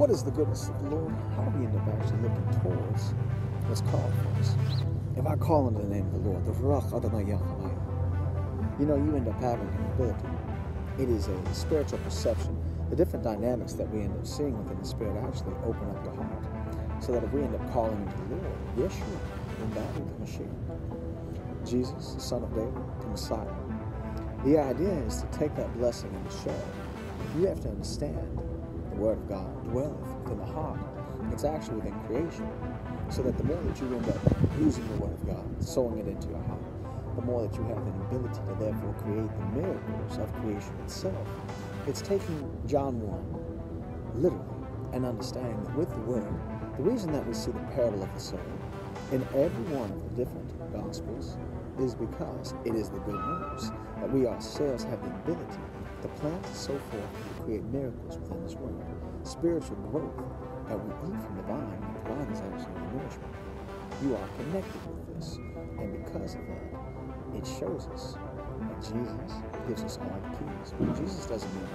What is the goodness of the Lord? How do we end up actually looking towards what's called for us? If I call on the name of the Lord, the Ruach Adonai Yahweh, you know, you end up having an ability. It is a spiritual perception. The different dynamics that we end up seeing within the Spirit actually open up the heart. So that if we end up calling into the Lord, Yeshua, then that the Mashiach. Jesus, the Son of David, the Messiah. The idea is to take that blessing and share it. You have to understand Word of God dwelleth within the heart. It's actually within creation. So that the more that you end up using the Word of God, sowing it into your heart, the more that you have an ability to therefore create the miracles of creation itself. It's taking John 1 literally and understanding that with the Word, the reason that we see the parable of the sower in every one of the different Gospels is because it is the good news that we ourselves have the ability to plant and so forth and create miracles within this world. Spiritual growth that we eat from the vine, the vine is actually nourishment. You are connected with this, and because of that, it shows us that Jesus gives us all the keys. But Jesus doesn't mean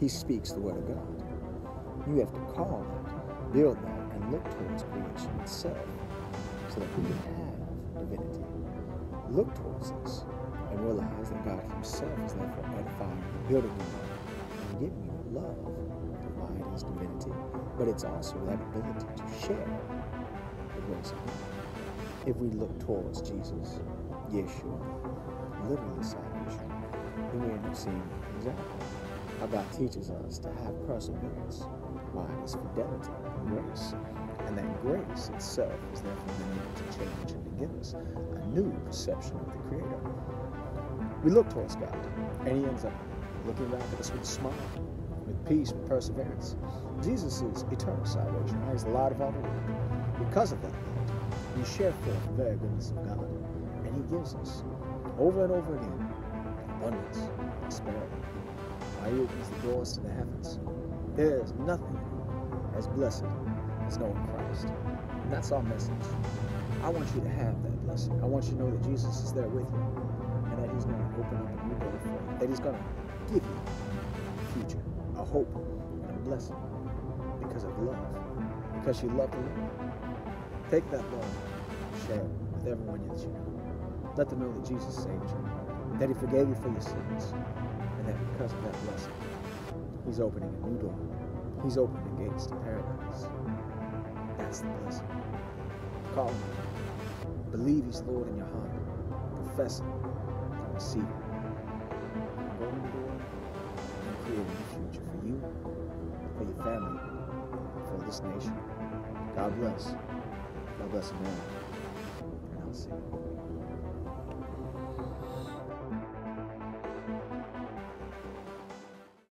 he speaks the word of God. You have to call that, build that, and look towards creation itself so that we can have divinity. Look towards this and realize that God Himself is therefore edifying, and building you and giving you love. Why it is divinity, but it's also that ability to share the grace of God. If we look towards Jesus, Yeshua, literally salvation, then we end up seeing exactly how God teaches us to have perseverance. Why? It's fidelity and grace. And that grace itself is therefore then able to change and to give us a new perception of the Creator. We look towards God, and He ends up looking back at us with a smile, with peace, with perseverance. Jesus is eternal salvation. Right? He's the light of the world. Because of that we share forth the very goodness of God, and He gives us over and over again abundance, prosperity. Why He opens the doors to the heavens. There is nothing as blessed as knowing Christ. And that's our message. I want you to have that blessing. I want you to know that Jesus is there with you open up a new door for that he's going to give you a future, a hope, and a blessing because of love, because you love Lord. Take that love, share it with everyone that you know. Let them know that Jesus saved you, that he forgave you for your sins, and that because of that blessing, he's opening a new door. He's opening the gates to paradise. That's the blessing. Call him. Believe he's Lord in your heart. Profess him and receive him. Go in the door and create a future for you, for your family, for this nation. God bless. God bless America. And I'll see you.